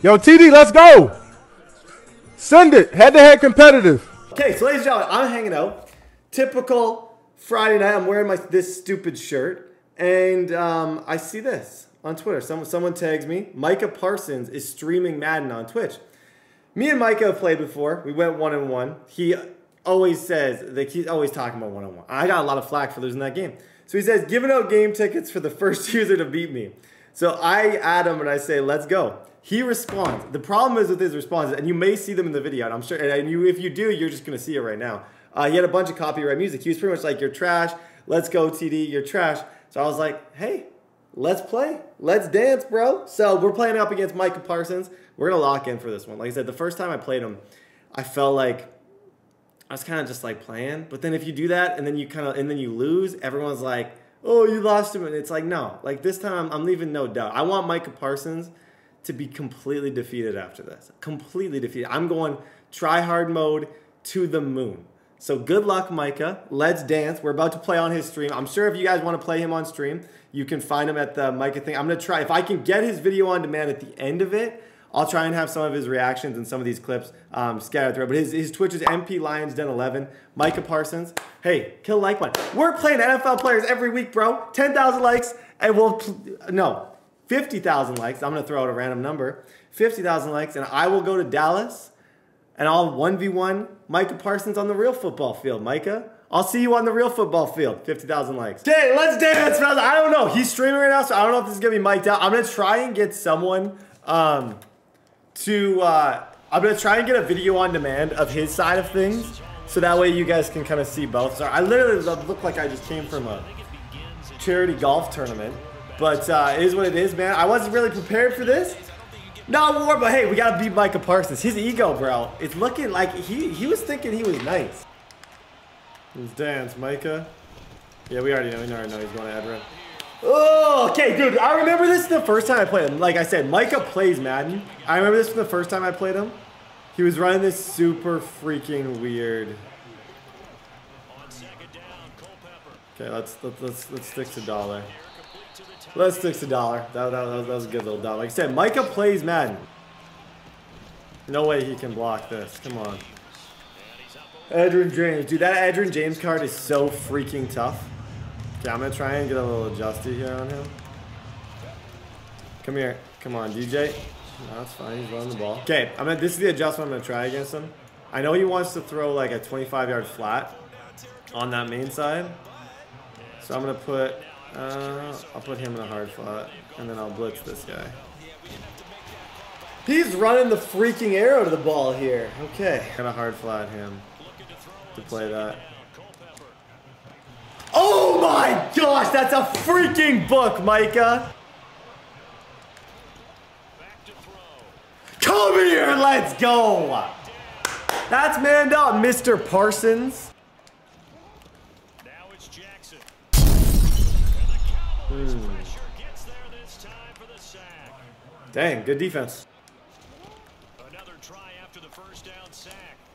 Yo, TD, let's go. Send it. Head to head competitive. Okay, so ladies and gentlemen, I'm hanging out. Typical Friday night. I'm wearing my this stupid shirt, and um, I see this on Twitter. Someone someone tags me. Micah Parsons is streaming Madden on Twitch. Me and Micah have played before. We went one and one. He always says that he's always talking about one on one. I got a lot of flack for losing that game. So he says giving out game tickets for the first user to beat me. So I add him and I say let's go. He responds. The problem is with his responses, and you may see them in the video, and I'm sure, and you, if you do, you're just gonna see it right now. Uh, he had a bunch of copyright music. He was pretty much like, "You're trash. Let's go, TD. You're trash." So I was like, "Hey, let's play. Let's dance, bro." So we're playing up against Micah Parsons. We're gonna lock in for this one. Like I said, the first time I played him, I felt like I was kind of just like playing. But then if you do that and then you kind of and then you lose, everyone's like, "Oh, you lost him," and it's like, no. Like this time, I'm leaving no doubt. I want Micah Parsons to be completely defeated after this. Completely defeated. I'm going try hard mode to the moon. So good luck, Micah. Let's dance. We're about to play on his stream. I'm sure if you guys want to play him on stream, you can find him at the Micah thing. I'm going to try. If I can get his video on demand at the end of it, I'll try and have some of his reactions and some of these clips um, scattered through. But his, his Twitch is MP Lions Den 11. Micah Parsons. Hey, kill like button. We're playing NFL players every week, bro. 10,000 likes, and we'll no 50,000 likes. I'm going to throw out a random number. 50,000 likes, and I will go to Dallas and I'll 1v1 Micah Parsons on the real football field. Micah, I'll see you on the real football field. 50,000 likes. Okay, let's dance, fellas. I don't know. He's streaming right now, so I don't know if this is going to be mic'd out. I'm going to try and get someone um, to, uh, I'm going to try and get a video on demand of his side of things. So that way you guys can kind of see both. So I literally look like I just came from a charity golf tournament. But uh, it is what it is, man. I wasn't really prepared for this. No war, but hey, we gotta beat Micah Parsons. His ego, bro, it's looking like he he was thinking he was nice. Let's dance, Micah. Yeah, we already know. We already know he's going to Edgerrin. Oh, okay, dude. I remember this the first time I played him. Like I said, Micah plays Madden. I remember this from the first time I played him. He was running this super freaking weird. Okay, let's let's let's, let's stick to dollar. Let's stick to dollar. That, that, that, was a good little dollar. Like I said, Micah plays Madden. No way he can block this. Come on. Edgerrin James. Dude, that Edgerrin James card is so freaking tough. Okay, I'm going to try and get a little adjusted here on him. Come here. Come on, DJ. No, that's fine. He's running the ball. Okay, I'm gonna, this is the adjustment I'm going to try against him. I know he wants to throw like a 25-yard flat on that main side. So I'm going to put uh, I'll put him in a hard flat, and then I'll blitz this guy. He's running the freaking arrow to the ball here. Okay. Kind of hard flat him to play that. Oh my gosh, that's a freaking book, Micah. Come here, let's go. That's manned up, Mr. Parsons. Dang, good defense.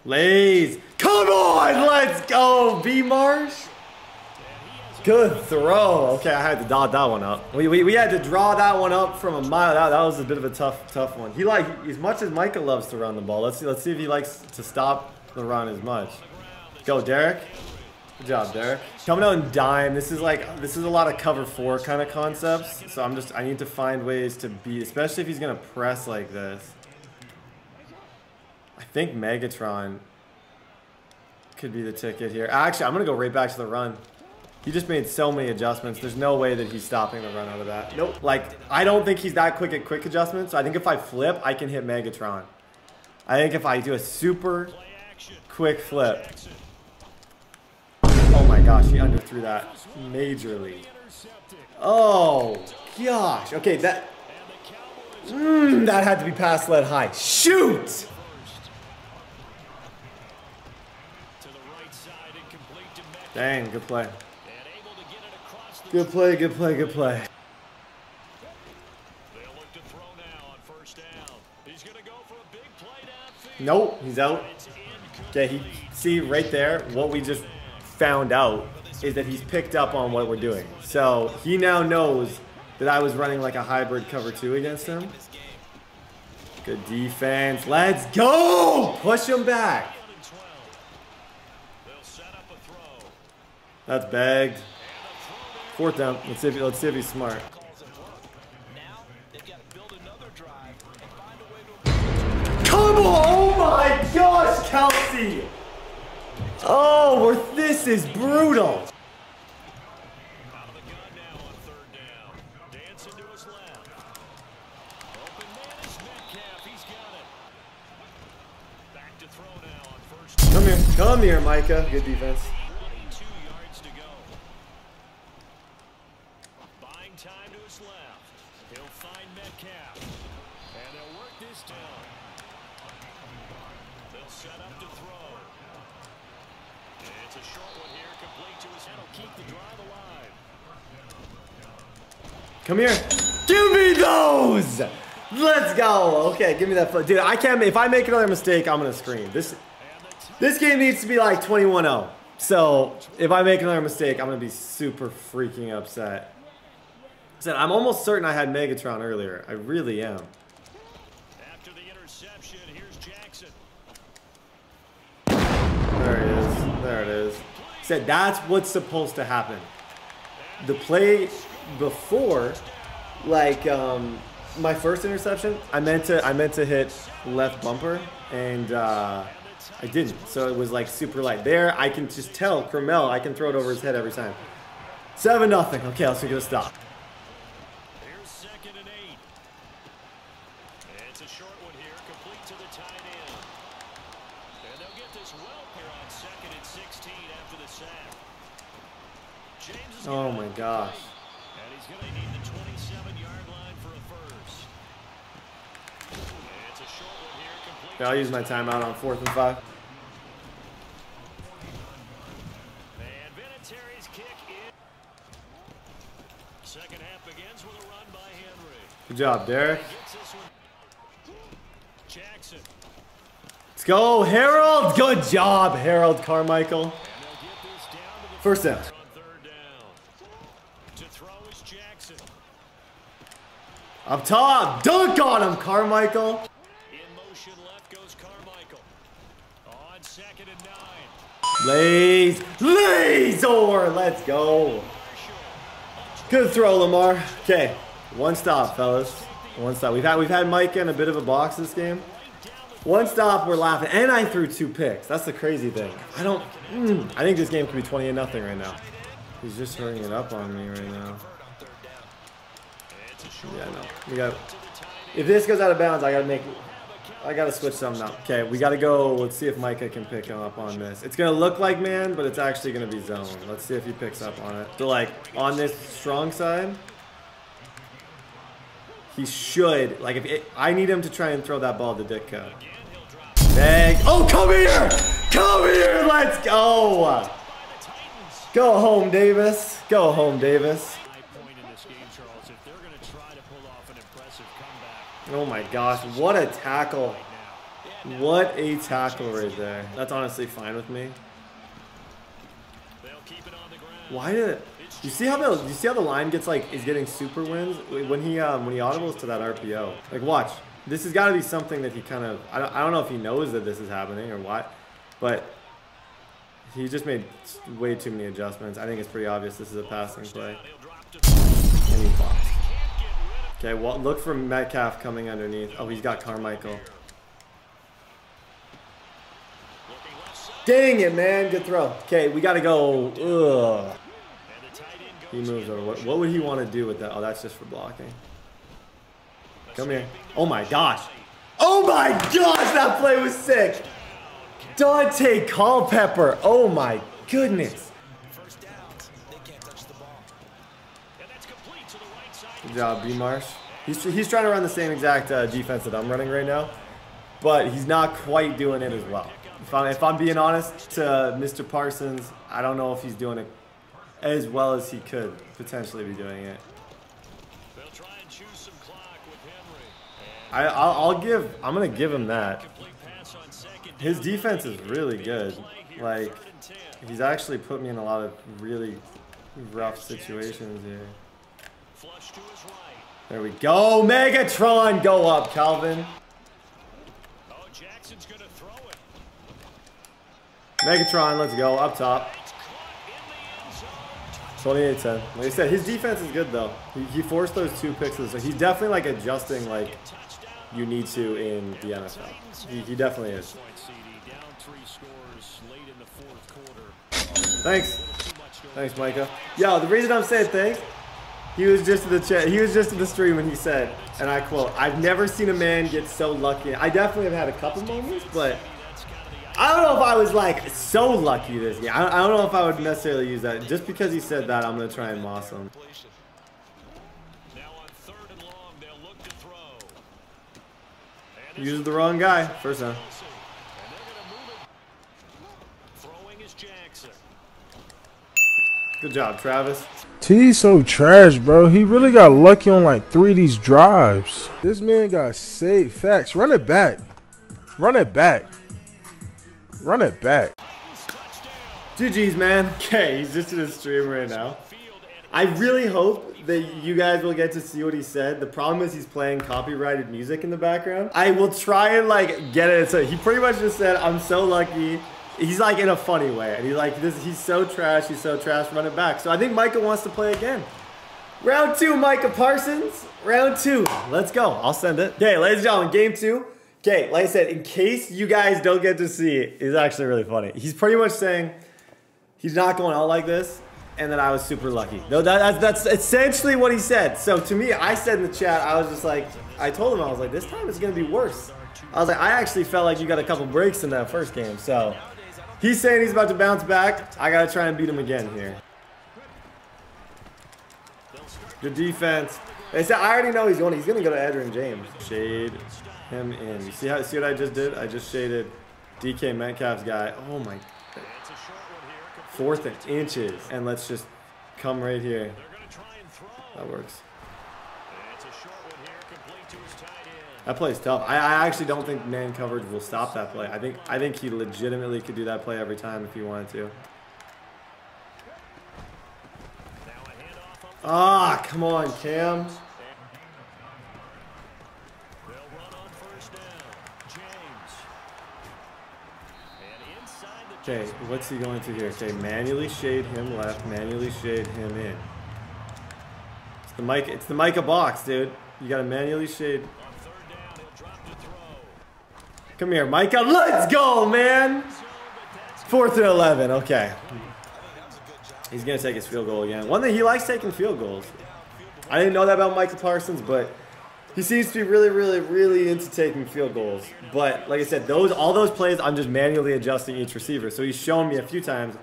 Lays. Come on, let's go, B Marsh. Good throw. Okay, I had to dot that one up. We, we, we had to draw that one up from a mile. That, that was a bit of a tough tough one. He like as much as Micah loves to run the ball. Let's see let's see if he likes to stop the run as much. Go, Derek. Good job, Derek. Coming out in dime. This is like this is a lot of cover four kind of concepts. So I'm just I need to find ways to beat, especially if he's gonna press like this. I think Megatron could be the ticket here. Actually, I'm gonna go right back to the run. He just made so many adjustments. There's no way that he's stopping the run out of that. Nope. Like, I don't think he's that quick at quick adjustments. So I think if I flip, I can hit Megatron. I think if I do a super quick flip, gosh, he underthrew that majorly. Oh, gosh. Okay, that... Mm, that had to be pass led high. Shoot! Dang, good play. Good play, good play, good play. Nope, he's out. Okay, he see right there what we just found out is that he's picked up on what we're doing. So he now knows that I was running like a hybrid cover two against him. Good defense. Let's go. Push him back. That's bagged. Fourth down. Let's see if let's see if he's smart. Come on! Oh my gosh, Kelce! Oh, this is brutal. Come here. Come here, Micah. Good defense. time to his left. He'll find Metcalf. And they'll work this down. They'll set up to throw. It's a short one here, complete to his head. Will keep the drive alive. Come here. Give me those! Let's go. Okay, give me that foot. Dude, I can't if I make another mistake, I'm gonna scream. This this game needs to be like 21-0. So if I make another mistake, I'm gonna be super freaking upset. Said I'm almost certain I had Megatron earlier. I really am. After the interception, here's Jackson. There it is. There it is. Said that's what's supposed to happen. The play before, like um, my first interception, I meant to I meant to hit left bumper and uh, I didn't. So it was like super light. There, I can just tell Carmel I can throw it over his head every time. Seven nothing. Okay, let's it a stop. Oh my gosh. He's going to need the 27 yard line for a first. It's a short one here, complete. I'll use my timeout on fourth and five. And Vinatieri's kick in. Second half begins with a run by Henry. Good job, Derek. Jackson. Let's go, Harold. Good job, Harold Carmichael. First down. Up top, dunk on him, Carmichael. In motion left goes Carmichael. On second and nine. Lays, Lazor, let's go. Good throw, Lamar. Okay, one stop, fellas. One stop. We've had we've had Mike in a bit of a box this game. One stop, we're laughing, and I threw two picks. That's the crazy thing. I don't. Mm, I think this game could be twenty 28 nothing right now. He's just hurrying it up on me right now. Yeah, no. We got. If this goes out of bounds, I gotta make. I gotta switch something up. Okay, we gotta go. Let's see if Micah can pick him up on this. It's gonna look like man, but it's actually gonna be zone. Let's see if he picks up on it. So like on this strong side, he should. Like if it, I need him to try and throw that ball to Ditka. Bang! Oh, come here! Come here! Let's go! Go home, Davis. Go home, Davis. Oh my gosh, what a tackle. What a tackle right there. That's honestly fine with me. Why did it? You see how the you see how the line gets like is getting super wins when he um when he audibles to that RPO. Like watch, this has got to be something that he kind of I don't I don't know if he knows that this is happening or what, but he just made way too many adjustments. I think it's pretty obvious this is a passing play. Okay, well, look for Metcalf coming underneath. Oh, he's got Carmichael. Dang it, man. Good throw. Okay, we got to go. Ugh. He moves over. What, what would he want to do with that? Oh, that's just for blocking. Come here. Oh, my gosh. Oh, my gosh. That play was sick. Daunte Culpepper. Oh, my goodness. Good job, B. Marsh. He's, he's trying to run the same exact uh, defense that I'm running right now, but he's not quite doing it as well. If I'm, if I'm being honest to Mr. Parsons, I don't know if he's doing it as well as he could potentially be doing it. I, I'll, I'll give, I'm going to give him that. His defense is really good. Like, he's actually put me in a lot of really rough situations here. There we go. Megatron, go up, Calvin. Oh, Jackson's to throw it. Megatron, let's go up top. 28-10. Like I said, his defense is good though. He, he forced those two picks, so he's definitely like adjusting like you need to in the NFL. He, he definitely is. Point CD down three scores late in the fourth quarter. Thanks. Too much going Thanks, Micah. Yo, the reason I'm saying thanks, he was just in the chat. He was just in the stream when he said, and I quote, "I've never seen a man get so lucky." I definitely have had a couple moments, but I don't know if I was like so lucky this game. I, don't know if I would necessarily use that. Just because he said that, I'm gonna try and moss him. and. And Used the wrong guy. First down. And. Good job, Travis. T so trash, bro. He really got lucky on like three of these drives. This man got saved. Facts. Run it back. Run it back. Run it back. GG's, man. Okay, he's just in a stream right now. I really hope that you guys will get to see what he said. The problem is he's playing copyrighted music in the background. I will try and like get it. So he pretty much just said, "I'm so lucky." He's like in a funny way, and he's like, "This, he's so trash. He's so trash. Run it back." So I think Micah wants to play again. Round two, Micah Parsons. Round two. Let's go. I'll send it. Okay, ladies and gentlemen, game two. Okay, like I said, in case you guys don't get to see it, it's actually really funny. He's pretty much saying he's not going out like this, and then I was super lucky. No, that, that's, that's essentially what he said. So to me, I said in the chat, I was just like, I told him, I was like, this time it's going to be worse. I was like, I actually felt like you got a couple breaks in that first game. So he's saying he's about to bounce back. I got to try and beat him again here. Good defense. They said, I already know he's going. He's going to go to Edgerrin James. Shade him in. You see how? See what I just did? I just shaded DK Metcalf's guy. Oh my. Fourth and inches. And let's just come right here. That works. It's a short one here. Complete to his tight That play's tough. I, I actually don't think man coverage will stop that play. I think I think he legitimately could do that play every time if he wanted to. Ah, come on, Cam. Okay, what's he going to do here? Okay, manually shade him left, manually shade him in. It's the Mike. It's the Micah box, dude. You gotta manually shade. on third down, he'll drop to throw. Come here, Micah. Let's go, man. Fourth and eleven. Okay. He's gonna take his field goal again. One thing he likes taking field goals. I didn't know that about Michael Parsons, but he seems to be really, really, really into taking field goals. But like I said, those all those plays, I'm just manually adjusting each receiver. So he's shown me a few times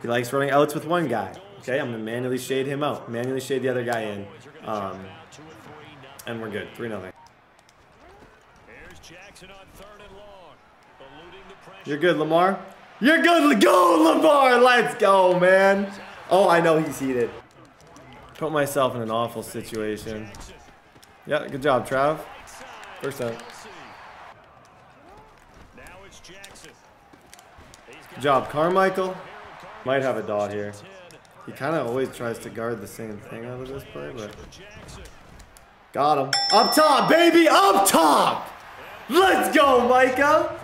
he likes running outs with one guy. Okay, I'm gonna manually shade him out, manually shade the other guy in, um, and we're good. Three nothing. Here's Jackson on third and long. Eluding the pressure. You're good, Lamar. You're good. Go, Lamar. Let's go, man. Oh, I know he's heated. Put myself in an awful situation. Yeah, good job, Trav. First down. Good job, Carmichael. Might have a dot here. He kind of always tries to guard the same thing out of this play, but got him. Up top, baby, up top. Let's go, Micah.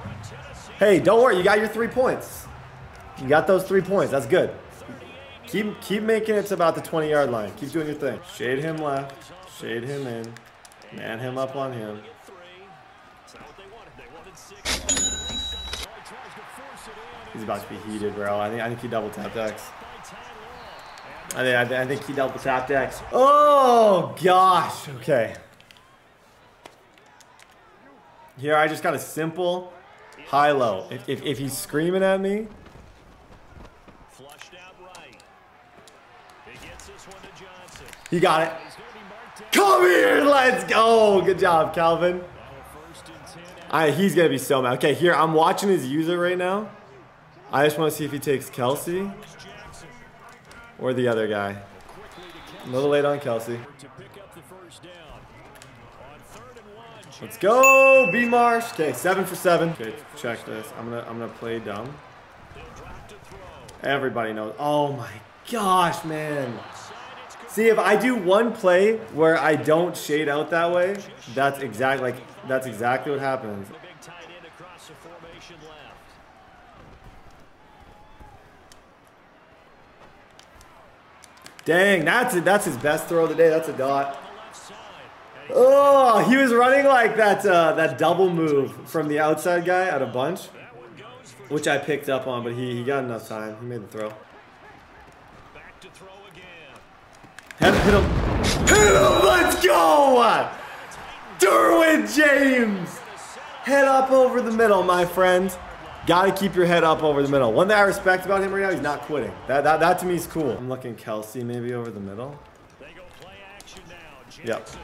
Hey, don't worry, you got your three points. You got those three points. That's good. Keep keep making it to about the 20 yard line. Keep doing your thing. Shade him left. Shade him in. Man him up on him. He's about to be heated, bro. I think I think he double tapped X. I, think- I think he double tapped X. Oh gosh. Okay. Here I just got a simple high low. If, if, if he's screaming at me, Flushed out right. He gets this one to Johnson. he got it. He's going to be marked down. Come here, let's go. Good job, Calvin. Now first and 10. I, he's gonna be so mad. Okay, here I'm watching his user right now. I just want to see if he takes Kelce or the other guy. A little late on Kelce. to pick up the first down. On third and one, Let's go, B Marsh. Okay, seven for seven. Okay, check this. I'm gonna I'm gonna play dumb. Everybody knows. Oh my gosh, man. See, if I do one play where I don't shade out that way, that's exact like that's exactly what happens. Dang, that's it. That's his best throw of the day. That's a dot. On the left side. And Oh, he was running like that uh, that double move from the outside guy at a bunch, that one goes for which I picked up on, but he, he got enough time. He made the throw. back to throw again. Hit, hit him. Hit him. Let's go. Derwin James. Head up over the middle, my friend. Got to keep your head up over the middle. One thing I respect about him right now, he's not quitting. That, that, that to me is cool. I'm looking Kelce maybe over the middle. They go play action now. Yep. Jackson.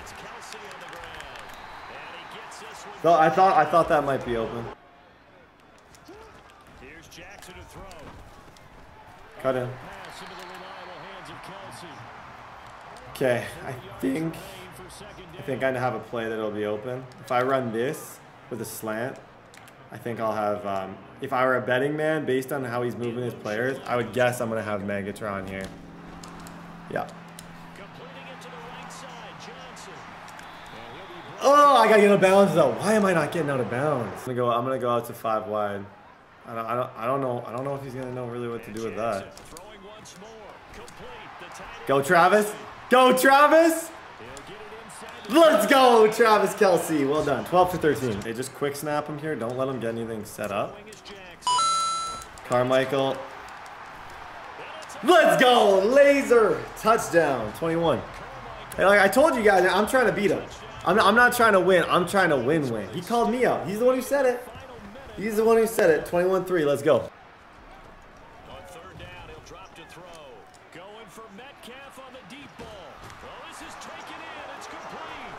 It's Kelce on the ground. And he gets this one. So I thought I thought that might be open. Here's Jackson to throw. Cut in. Pass into the reliable hands of Kelce. Okay, I think Lane for second I think I have a play that'll be open. If I run this with a slant, I think I'll have. Um, if I were a betting man, based on how he's moving his players, I would guess I'm gonna have Megatron here. Yeah. Oh, I gotta get out of bounds though. Why am I not getting out of bounds? I'm gonna go. I'm gonna go out to five wide. I don't. I don't. I don't know. I don't know if he's gonna know really what to do with that. Jackson throwing once more. Complete. The tight end. Go, Travis. Go, Travis. He'll get it inside the Let's go, Travis Kelce. Well done. 12 for 13. Hey, just quick snap him here. Don't let him get anything set up. wing is Jackson. Carmichael. Let's go. Laser. Touchdown. 21. Hey, like I told you guys, I'm trying to beat him. I'm not, I'm not trying to win. I'm trying to win win. He called me out. He's the one who said it. He's the one who said it. 21-3. Let's go. On third down, he'll drop to throw. Going for Metcalf on the deep ball. Oh, this is taken in. It's complete.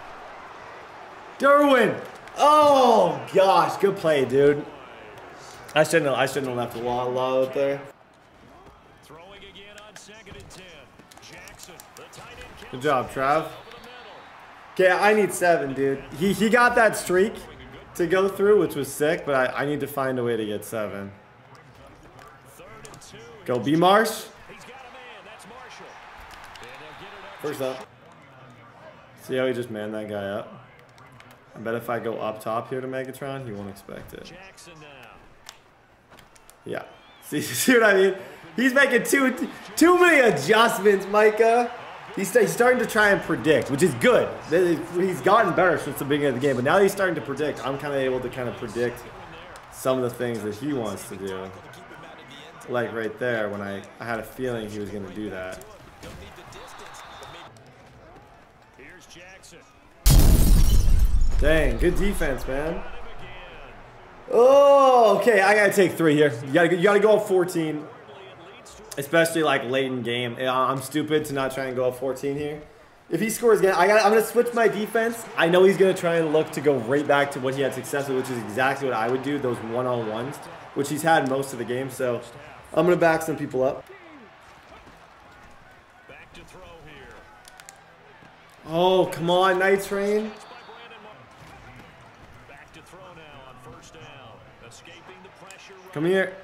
Derwin. Oh gosh, good play, dude. I shouldn't have. I shouldn't have left a lot, lot out there. Throwing again on second and ten. Jackson, the tight end. Good job, Trav. Okay, I need seven, dude. He he got that streak to go through, which was sick, but I, I need to find a way to get seven. Go B Marsh. First up. See how he just manned that guy up? I bet if I go up top here to Megatron, he won't expect it. Yeah. See, see what I mean? He's making too too many adjustments, Micah. He's, he's starting to try and predict, which is good. He's gotten better since the beginning of the game, but now he's starting to predict. I'm kind of able to kind of predict some of the things that he wants to do. Like right there, when I, I had a feeling he was going to do that. Dang, good defense, man. Oh, okay. I gotta take three here. You gotta you gotta go up 14, especially like late in game. I'm stupid to not try and go up 14 here. If he scores again, I got. I'm gonna switch my defense. I know he's gonna try and look to go right back to what he had success with, which is exactly what I would do. Those one-on-ones, which he's had most of the game. So I'm gonna back some people up. To. Oh, come on, Night Train. To. Come here.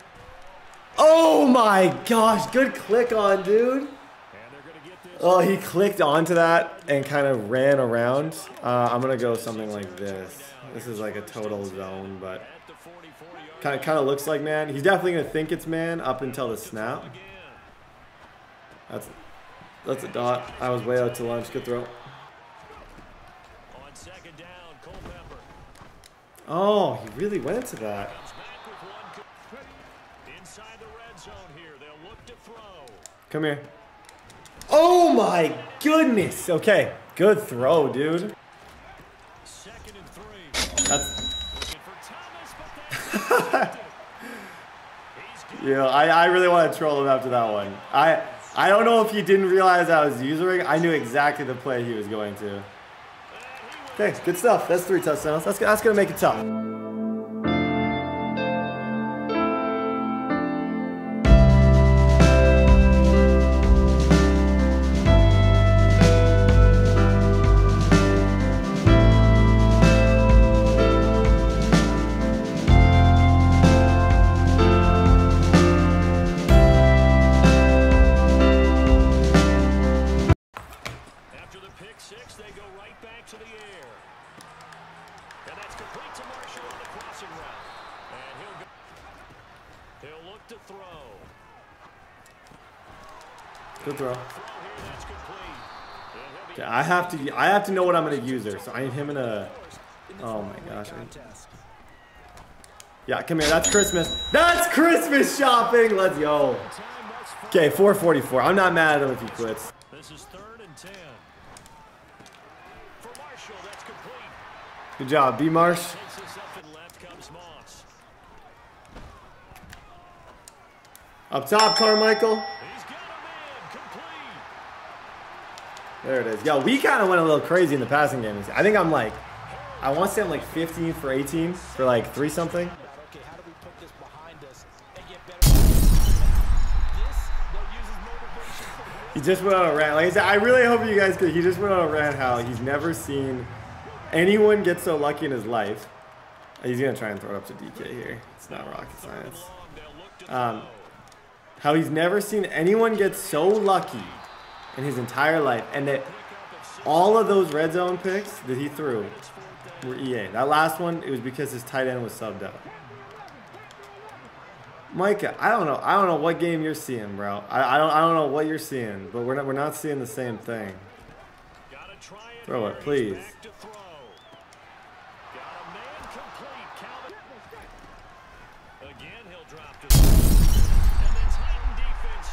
Oh my gosh, good click on, dude. Going to. Oh, he clicked onto that and kind of ran around. Uh, I'm gonna go something like this. This is like a total zone, but 44 kind of kind of looks like man. He's definitely gonna think it's man up until the snap. That's that's a dot. I was way out to lunch. Good throw. Oh, he really went to that. Comes back with one. co- Inside the red zone here. They'll look to throw. Come here. Oh my goodness. Okay, good throw, dude. Second and three. That's Looking for Thomas, but that's good. yeah. I, I really want to troll him after that one. I I don't know if he didn't realize I was usering. I knew exactly the play he was going to. Okay, good stuff. That's three touchdowns. That's that's gonna make it tough. They go right back to the air. And that's complete. to Marshall on the crossing route. And he'll go. He'll look to throw. Good throw. Throw here, that's complete. And he'll be Okay, I have to. I have to know what I'm gonna use there. So I need him in a. Oh my gosh. Yeah, come here. That's Christmas. That's Christmas shopping. Let's go. time thus far. Okay, 444. I'm not mad at him if he quits. This is third and ten. For Marshall, that's complete. Good job, B Marsh. Up top, Carmichael. There it is. Yo, we kind of went a little crazy in the passing game. I think I'm like, I want to say I'm like 15 for 18 for like three something. He just went on a rant. Like I said, I really hope you guys could. He just went on a rant how he's never seen anyone get so lucky in his life. He's gonna try and throw it up to DK here. It's not rocket science. To Um, how he's never seen anyone get so lucky in his entire life, and that all of those red zone picks that he threw were EA. That last one, it was because his tight end was subbed out. Micah, I don't know. I don't know what game you're seeing, bro. I, I don't. I don't know what you're seeing, but we're not. We're not seeing the same thing. Throw it, please. back to throw. Got a man complete. Calvin. Again, he'll drop to throw. And the Titan defense.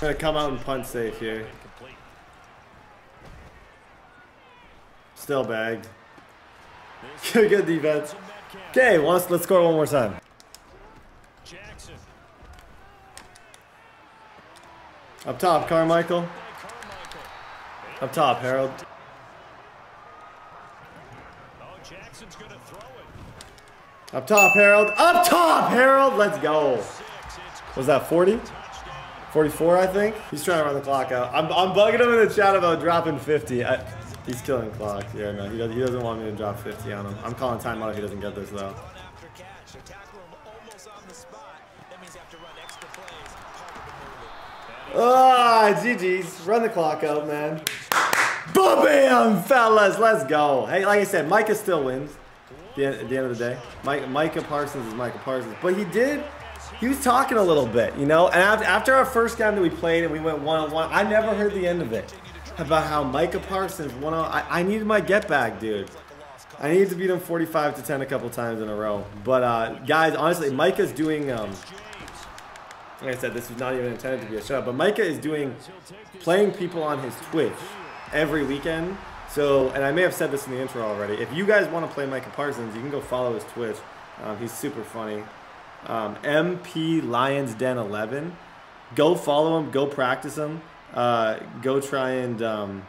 Gonna come out and punt safe here. Still bagged. Good defense. Okay, let's let's score one more time. Jackson. Up top, Carmichael. Up top, Harold. Oh, Jackson's gonna throw it. Up top, Harold. Up top, Harold. Let's go. Was that 40? 44, I think. He's trying to run the clock out. I'm, I'm bugging him in the chat about dropping 50. I, he's killing clock. Yeah, no, he, does, he doesn't want me to drop 50 on him. I'm calling timeout if he doesn't get this, though. Ah, GG's. Run the clock out, man. Bam, fellas. Let's go. Hey, like I said, Micah still wins. At the end, at the end of the day, Mike, Micah Parsons is Micah Parsons. But he did. He was talking a little bit, you know. And after, our first game that we played and we went one on one, I never heard the end of it about how Micah Parsons one on. I, I needed my get back, dude. I needed to beat him 45 to 10 a couple times in a row. But uh, guys, honestly, Micah's doing. Um, like I said, this was not even intended to be a show, but Micah is doing playing people on his Twitch every weekend. So, and I may have said this in the intro already. If you guys want to play Micah Parsons, you can go follow his Twitch. Um, he's super funny. Um, MP Lions Den 11. Go follow him. Go practice him. Uh, go try and um,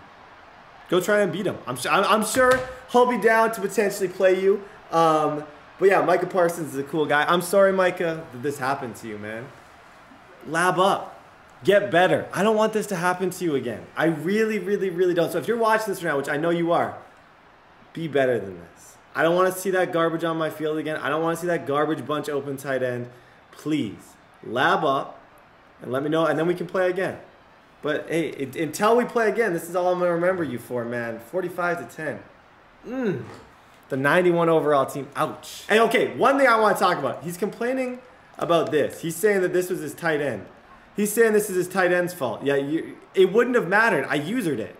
go try and beat him. I'm sure. I'm, I'm sure he'll be down to potentially play you. Um, but yeah, Micah Parsons is a cool guy. I'm sorry, Micah, that this happened to you, man lab up. Get better. I don't want this to happen to you again. I really, really, really don't. So if you're watching this right now, which I know you are, be better than this. I don't want to see that garbage on my field again. I don't want to see that garbage bunch open tight end. Please lab up and let me know, and then we can play again. But hey, it, until we play again, this is all I'm going to remember you for, man. 45 to 10. Mm. The 91 overall team. Ouch. And okay, one thing I want to talk about. He's complaining about this. He's saying that this was his tight end. He's saying this is his tight end's fault. Yeah, you, it wouldn't have mattered. I usered it.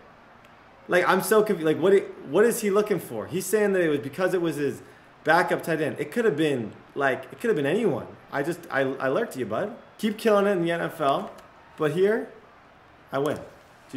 Like I'm so confused. Like what? It, what is he looking for? He's saying that it was because it was his backup tight end. It could have been like it could have been anyone. I just I I lurked you, bud. Keep killing it in the NFL, but here, I win.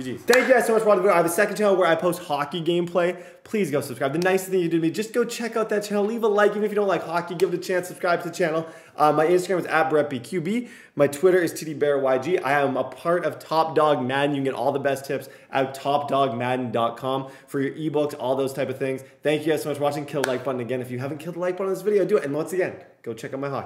Thank you guys so much for watching. I have a second channel where I post hockey gameplay. Please go subscribe. The nicest thing you do to me, just go check out that channel. Leave a like. Even if you don't like hockey, give it a chance. Subscribe to the channel. Uh, my Instagram is at BrettBQB. My Twitter is TDBearYG. I am a part of Top Dog Madden. You can get all the best tips at TopDogMadden.com for your ebooks, all those type of things. Thank you guys so much for watching. Kill the like button again. If you haven't killed the like button on this video, do it. And once again, go check out my hockey.